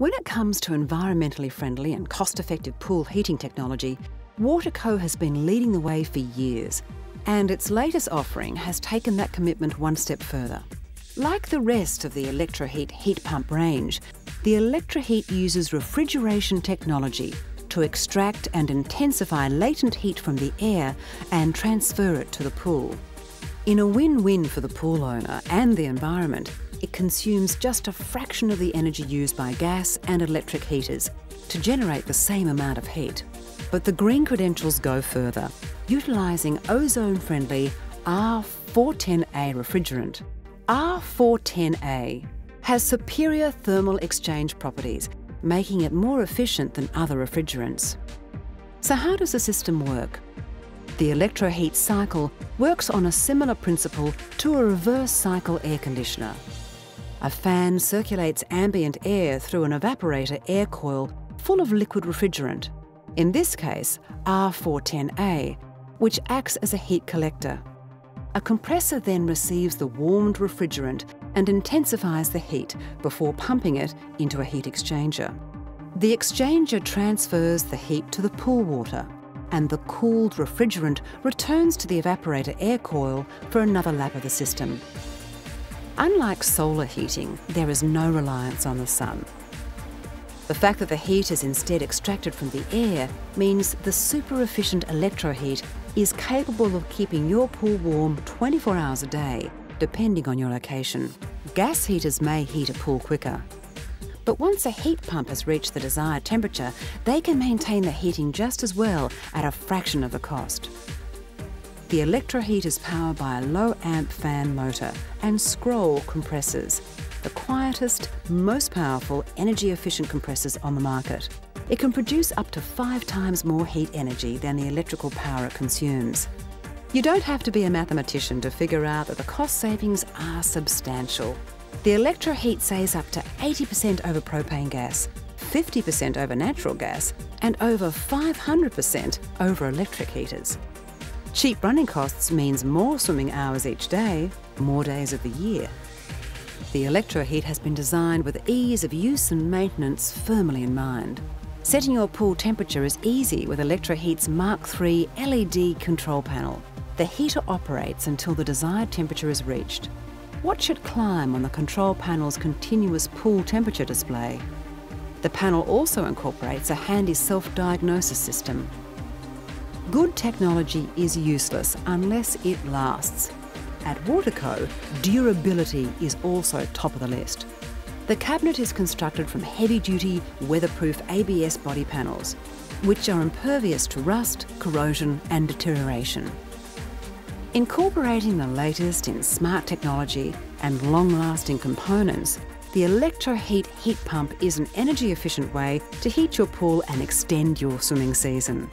When it comes to environmentally friendly and cost effective pool heating technology, Waterco has been leading the way for years, and its latest offering has taken that commitment one step further. Like the rest of the ElectroHeat heat pump range, the ElectroHeat uses refrigeration technology to extract and intensify latent heat from the air and transfer it to the pool. In a win win for the pool owner and the environment, it consumes just a fraction of the energy used by gas and electric heaters to generate the same amount of heat. But the green credentials go further, utilising ozone friendly R410A refrigerant. R410A has superior thermal exchange properties, making it more efficient than other refrigerants. So, how does the system work? The electroheat cycle works on a similar principle to a reverse cycle air conditioner. A fan circulates ambient air through an evaporator air coil full of liquid refrigerant, in this case R410A, which acts as a heat collector. A compressor then receives the warmed refrigerant and intensifies the heat before pumping it into a heat exchanger. The exchanger transfers the heat to the pool water, and the cooled refrigerant returns to the evaporator air coil for another lap of the system. Unlike solar heating, there is no reliance on the sun. The fact that the heat is instead extracted from the air means the super efficient electroheat is capable of keeping your pool warm 24 hours a day, depending on your location. Gas heaters may heat a pool quicker. But once a heat pump has reached the desired temperature, they can maintain the heating just as well at a fraction of the cost. The electroheat is powered by a low amp fan motor and scroll compressors, the quietest, most powerful, energy efficient compressors on the market. It can produce up to five times more heat energy than the electrical power it consumes. You don't have to be a mathematician to figure out that the cost savings are substantial. The ElectroHeat saves up to 80% over propane gas, 50% over natural gas, and over 500% over electric heaters. Cheap running costs means more swimming hours each day, more days of the year. The ElectroHeat has been designed with ease of use and maintenance firmly in mind. Setting your pool temperature is easy with ElectroHeat's Mark III LED control panel. The heater operates until the desired temperature is reached. Watch it climb on the control panel's continuous pool temperature display. The panel also incorporates a handy self-diagnosis system. Good technology is useless unless it lasts. At Waterco, durability is also top of the list. The cabinet is constructed from heavy-duty, weatherproof ABS body panels, which are impervious to rust, corrosion and deterioration. Incorporating the latest in smart technology and long-lasting components, the ElectroHeat heat pump is an energy-efficient way to heat your pool and extend your swimming season.